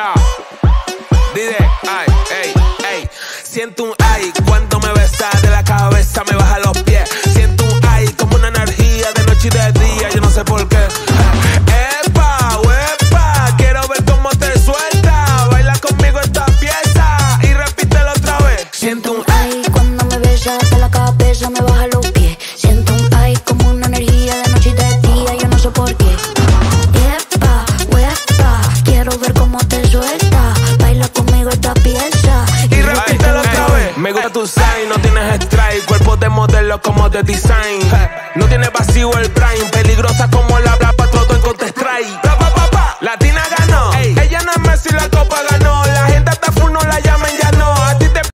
Ya. Dide, ay, ey, ey. Siento un ay cuando me besas de la cabeza, me baja los pies. Siento un ay como una energía de noche y de día, yo no sé por qué. Epa, epa, quiero ver cómo te suelta. Baila conmigo esta pieza y repítelo otra vez. Siento un ay cuando me besas de la cabeza, me baja los pies. No tienes strike. Cuerpo de modelo como de design. No tiene vacío el prime. Peligrosa como la bla patroto en Counter Strike. Latina ganó. Ella no es Messi, la copa ganó.